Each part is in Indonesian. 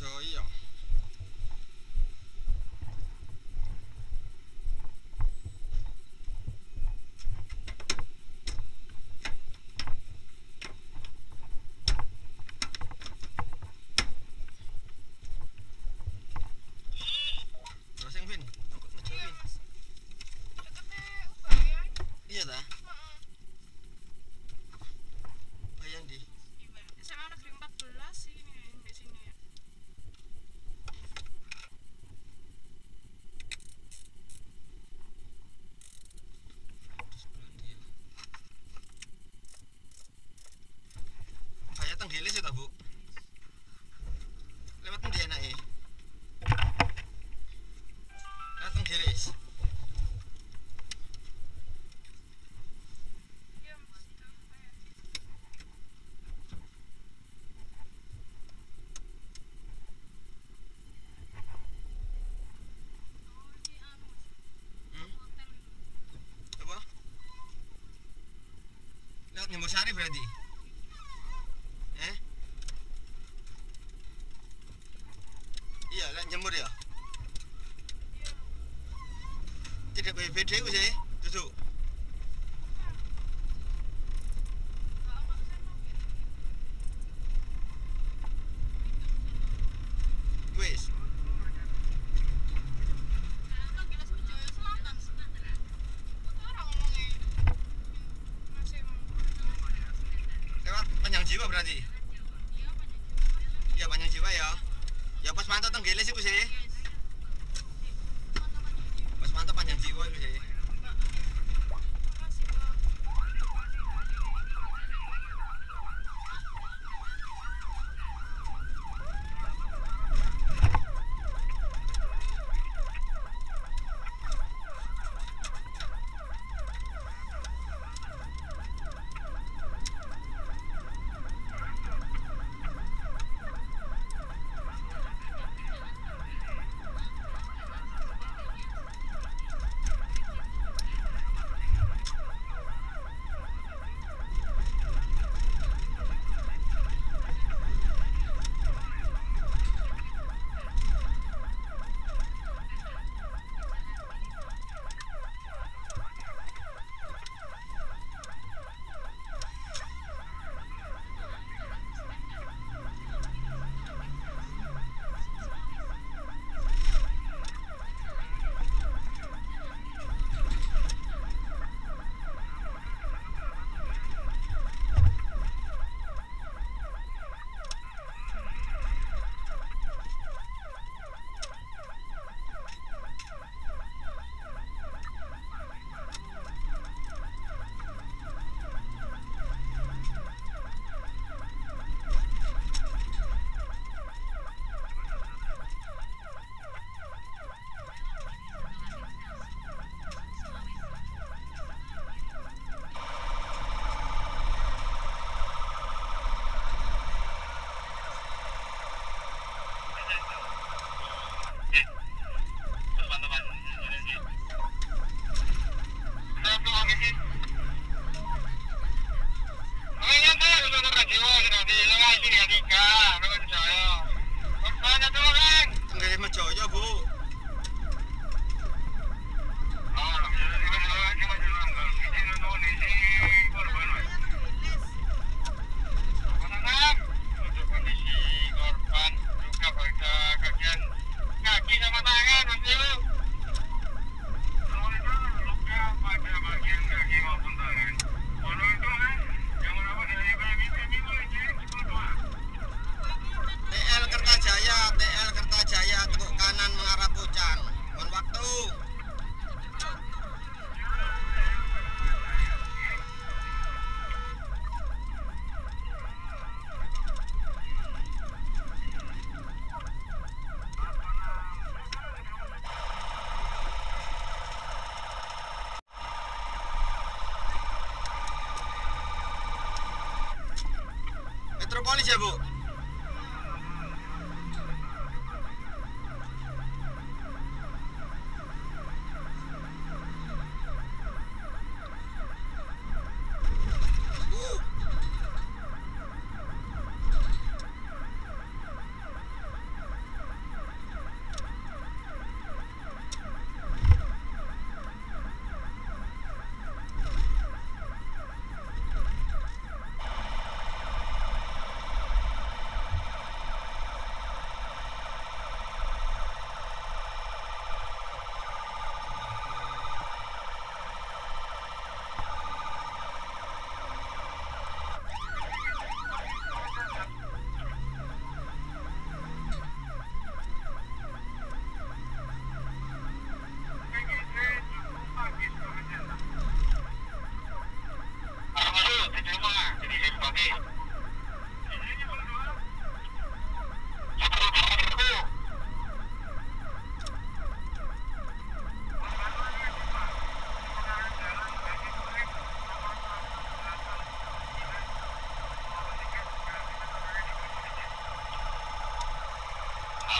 可以啊。Stop, ni mau sari berarti. Eh? Iya, lah nyemur ya. Tidak boleh beda sih, tutup.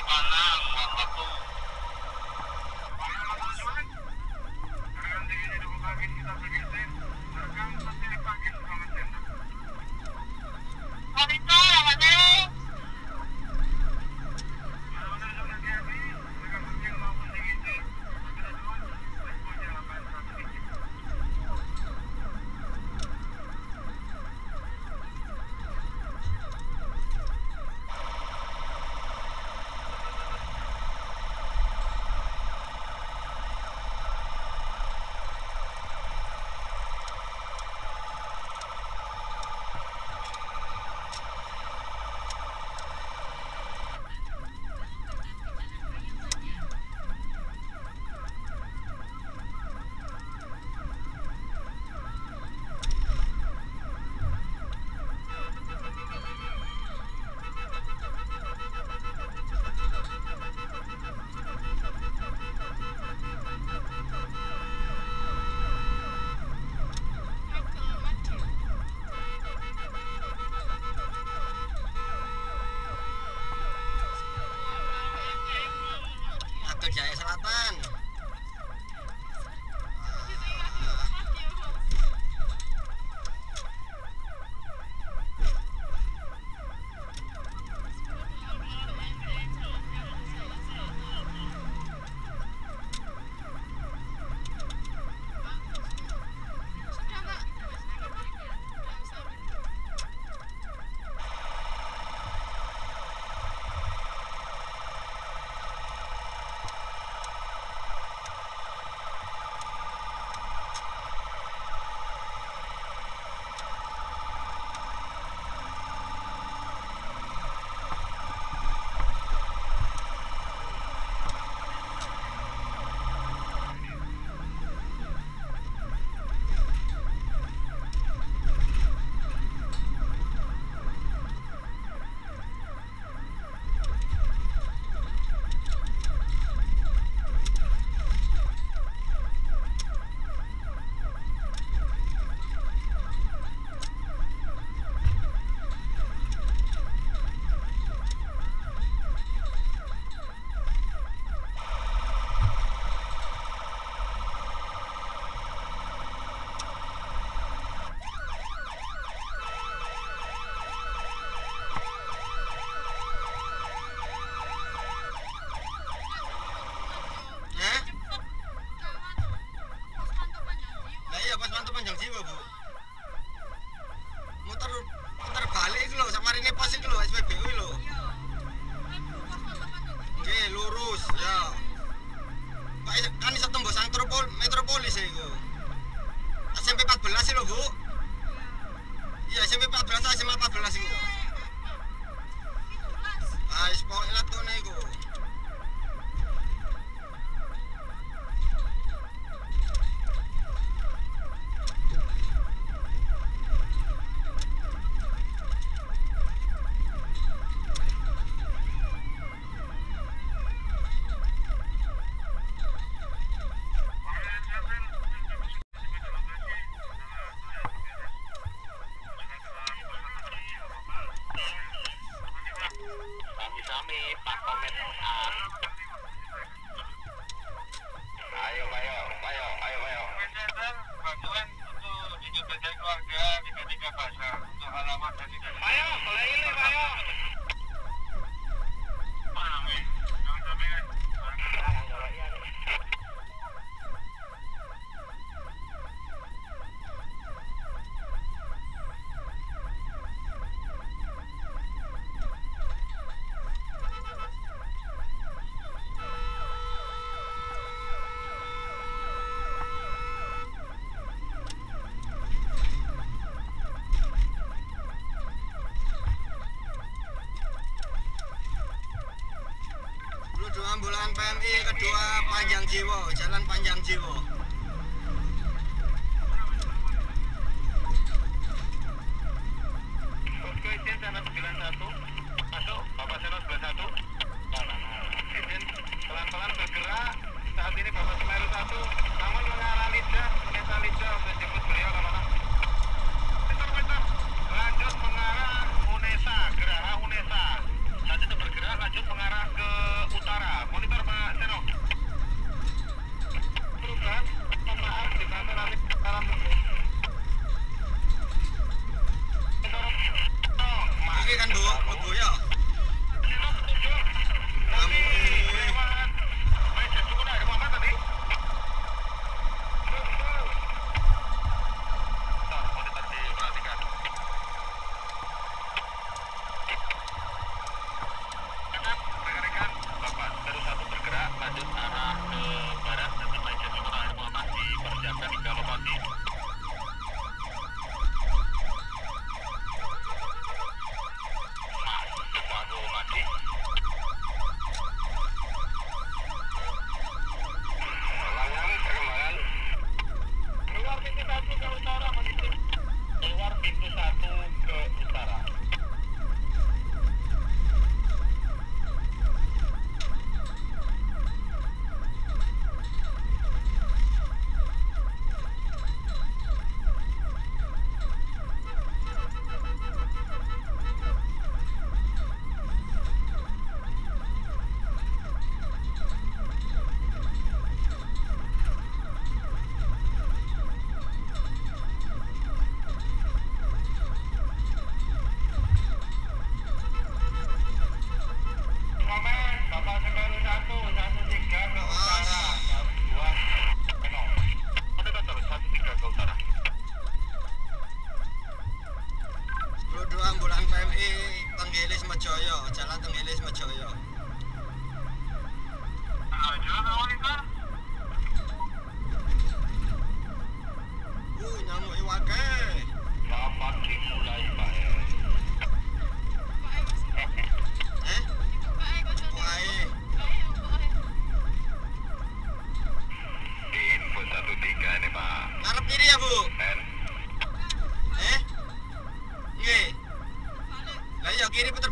Abaná, Jaya Selatan. Oh, PMI kedua Panjang Jiwo, Jalan Panjang Jiwo.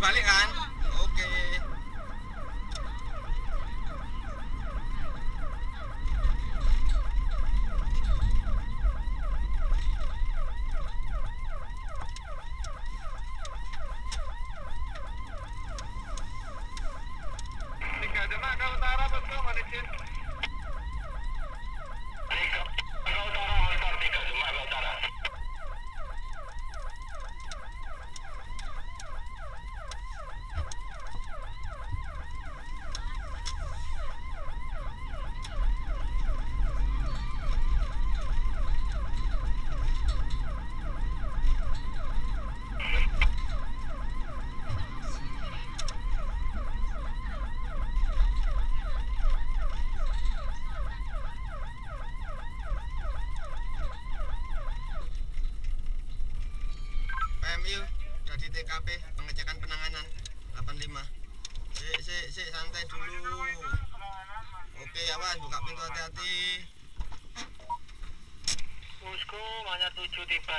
哪里啊？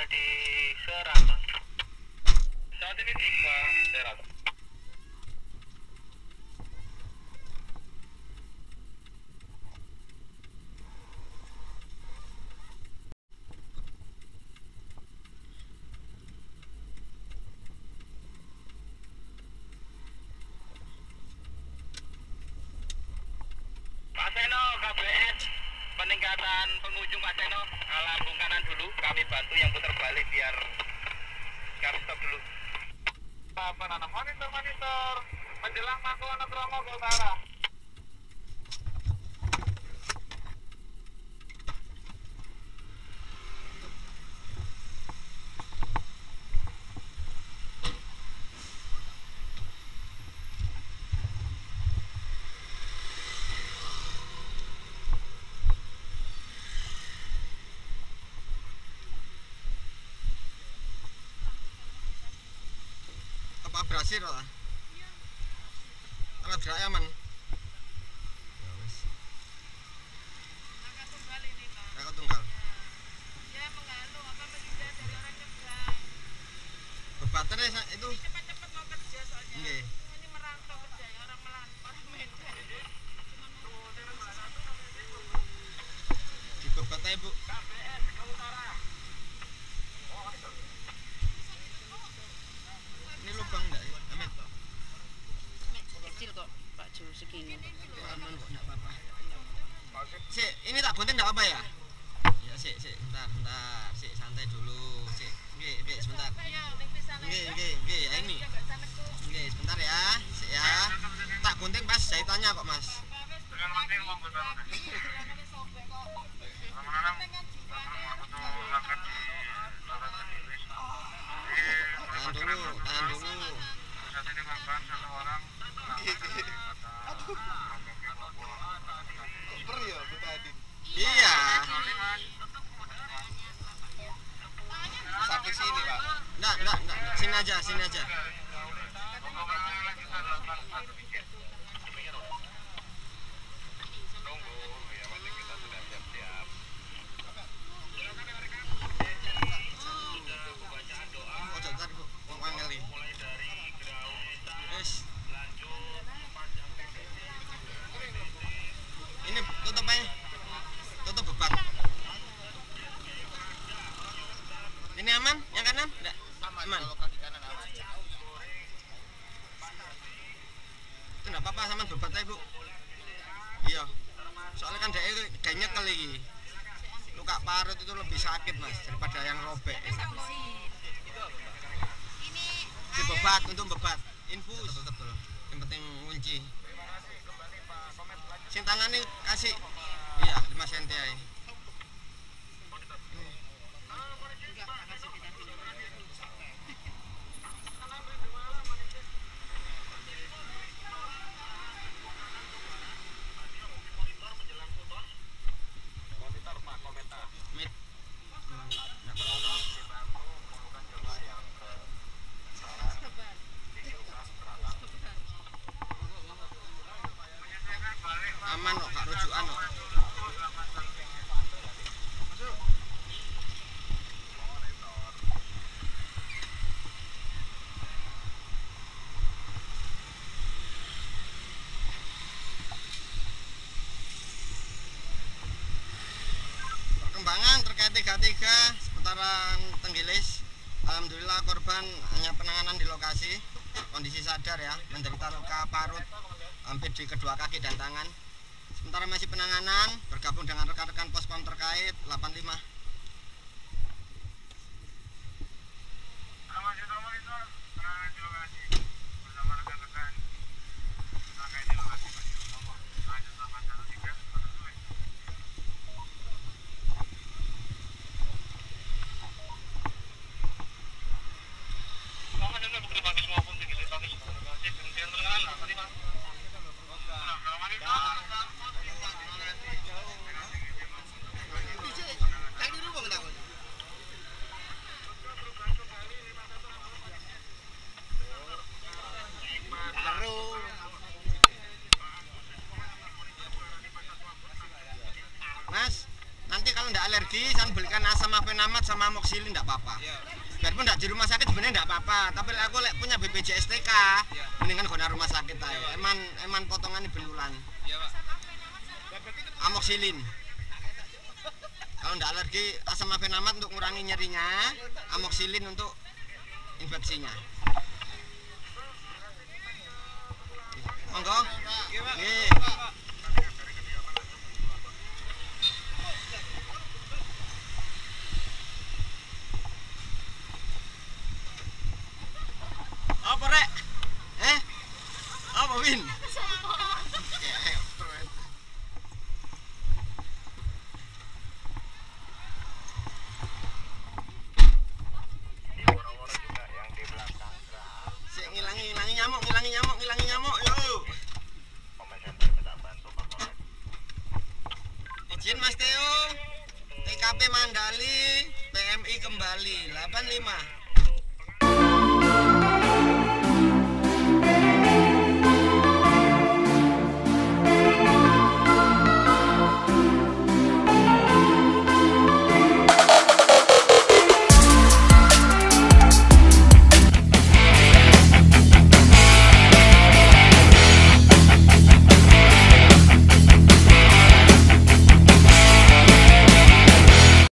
Di. Saat ini tiba Seratan. Pak KBS, peningkatan pengunjung Pak Seno, lambung kanan dulu, kami bantu yang putar balik biar kami stop dulu. Monitor monitor, menjelang Mangkuan ke utara. Berhasil lah? Alat gerak aman. Ya wis, Angkat tunggal ini pak. kakak tunggal. Ya mengalu apa menghindar dari orang nyebrang. Bebatannya sa- itu Cepat-cepat mau kerja soalnya. Nggih. Ini merantau kerja ya orang melan orang Medan. di bebatnya Bu. KBS ke utara. Ini lubang enggak ya? Amin. kecil kok Pak Jo segini Aman kok enggak apa-apa. Sik, ini tak gunting enggak apa ya? Ya, sik, sik, bentar, bentar. Sik, santai dulu. Sik, nggih, nggih, sebentar. Nggih, nggih, nggih, ya ini. Nggih, sebentar ya. Sik ya. Tak gunting pas jahitannya kok, Mas. Tahan dulu, tahan dulu. Saat ini korban satu orang. Iya. Sampai sini, Pak. Enggak, enggak, enggak. Sini aja, sini aja. Pokoknya lagi satu Tunggu, ya penting kita sudah siap-siap. Oh, jangan Bu. Wong angel iki. Mulai dari ground Wis, lanjut panjang ini tutup aja. Tutup beban. Ini aman? Yang kanan? Enggak. Aman. Itu sama bebat aja, Bu. Iya. Soalnya kan dia kayak nyekel iki. Luka parut itu lebih sakit, Mas, daripada yang robek. Dibebat untuk bebat. Infus. Betul. Yang penting kunci. Sing tangane kasih iya 5 cm ae. 33 seputaran Tenggilis. Alhamdulillah korban hanya penanganan di lokasi. Kondisi sadar ya menderita luka parut hampir di kedua kaki dan tangan. Sementara masih penanganan bergabung dengan rekan-rekan pospon terkait 85 afenamat sama amoxilin nggak apa-apa. Biarpun nggak di rumah sakit sebenarnya nggak apa-apa. Tapi aku lek punya BPJS TK, mendingan guna rumah sakit aja. Eman eman potongan benulan. Amoxilin. Kalau nggak alergi, asam afenamat untuk ngurangi nyerinya, amoxilin untuk infeksinya. Monggo. Nggih. Apa rek? Eh? Apa Win?